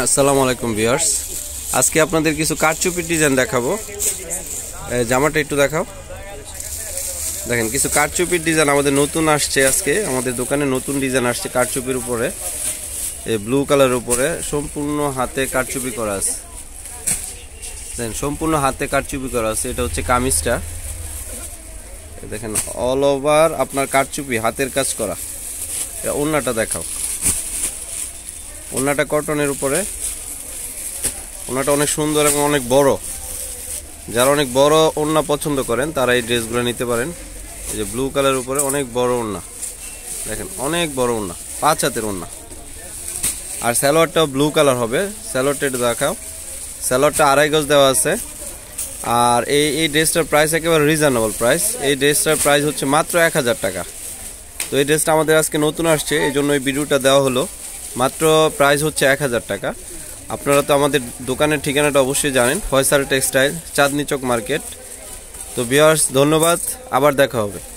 আসসালামু আলাইকুম ভিউয়ার্স। আজকে আপনাদের কিছু কারচুপির ডিজাইন দেখাবো। জামাটা একটু দেখাও। দেখেন, কিছু কারচুপির ডিজাইন আমাদের নতুন আসছে আজকে। আমাদের দোকানে নতুন ডিজাইন আসছে কারচুপির উপরে। এই ব্লু কালারের উপরে। সম্পূর্ণ হাতে কারচুপি করা আছে। দেখেন, সম্পূর্ণ হাতে কারচুপি করা আছে। এটা হচ্ছে কামিজটা। দেখেন অল ওভার আপনার কারচুপি, হাতের কাজ করা। ওন্নাটা দেখাও। ওনাটা কটনের উপরে। ওনাটা অনেক সুন্দর এবং অনেক বড়। যারা অনেক বড় ওড়না পছন্দ করেন, তারা এই ড্রেসগুলো নিতে পারেন। এই যে ব্লু কালার উপরে অনেক বড় ওড়না। দেখেন, অনেক বড় ওড়না, পাঁচ হাতের ওড়না। আর স্যালোয়ারটাও ব্লু কালার হবে। স্যালোয়ারটা একটু দেখাও। স্যালোয়ারটা আড়াই গজ দেওয়া আছে। আর এই এই ড্রেসটার প্রাইস একেবারে রিজনেবল প্রাইস এই ড্রেসটার প্রাইস হচ্ছে মাত্র এক হাজার টাকা। তো এই ড্রেসটা আমাদের আজকে নতুন আসছে, এই জন্য এই ভিডিওটা দেওয়া হলো। মাত্র প্রাইস হচ্ছে এক হাজার টাকা। আপনারা তো আমাদের দোকানের ঠিকানাটা অবশ্যই জানেন, ফয়সাল টেক্সটাইল, চাঁদনি চক মার্কেট। তো বিয়ার্স ধন্যবাদ, আবার দেখা হবে।